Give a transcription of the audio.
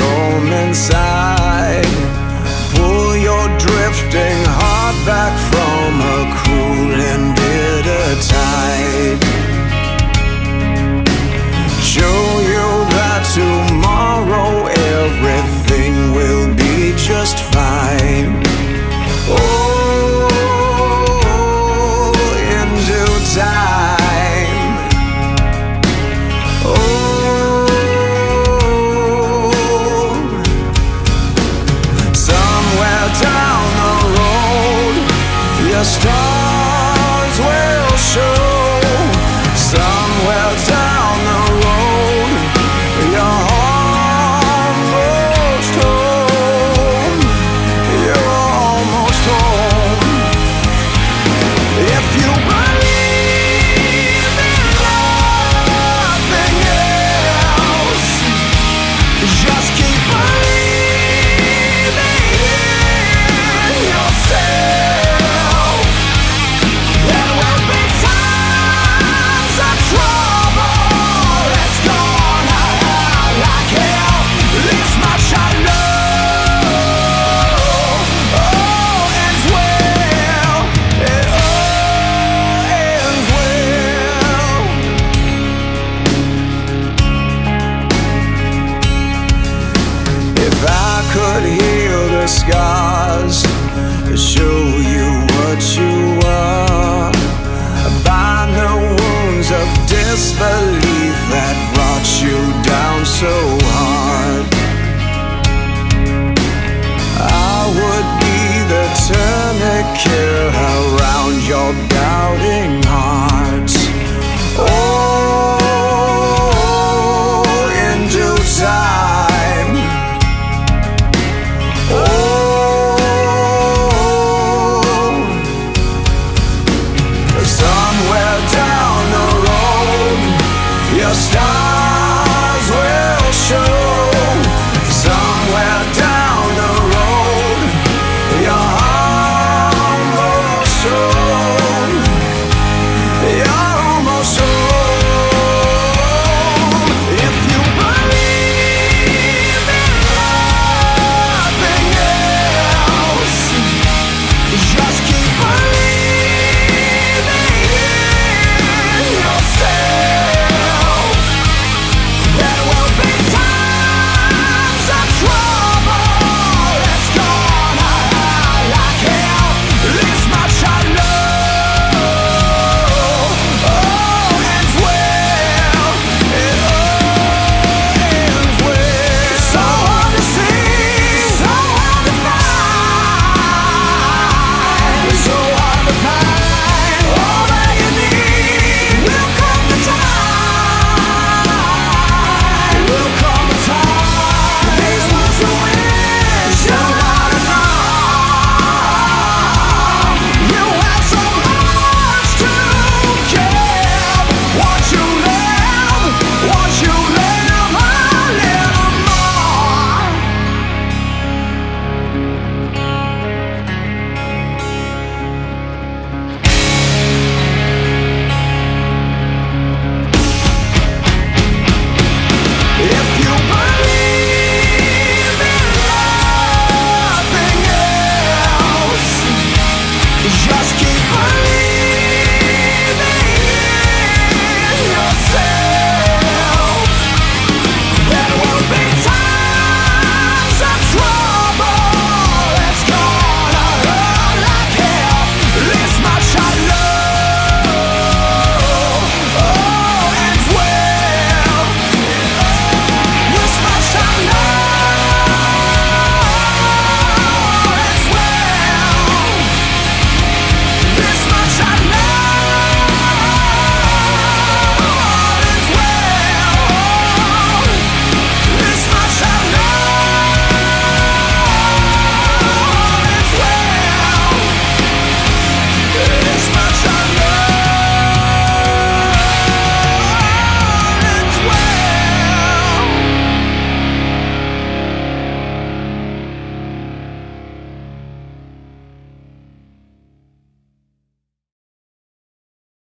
calm the just